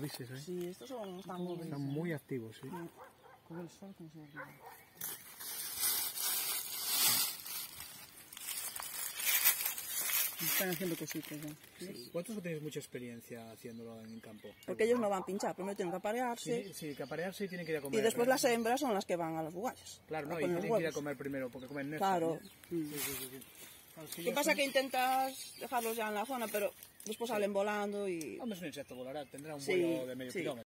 dices, ¿eh? Sí, estos son, están muy Están muy activos, sí. Con el sol, el sol. Están haciendo cositas ya. ¿ves? ¿Cuántos tenéis mucha experiencia haciéndolo en campo? Porque ellos no van a pinchar, primero tienen que aparearse. Sí, sí, que aparearse y tienen que ir a comer. Y después las hembras son las que van a los bugalles. Claro, no, y tienen que ir a comer primero, porque comen nestos. Claro. ¿no? Sí, sí, sí, sí. ¿Qué ellos pasa? son- Que intentas dejarlos ya en la zona, pero después salen volando y... Hombre, es un insecto, volará, tendrá un Sí, vuelo de medio sí. kilómetro.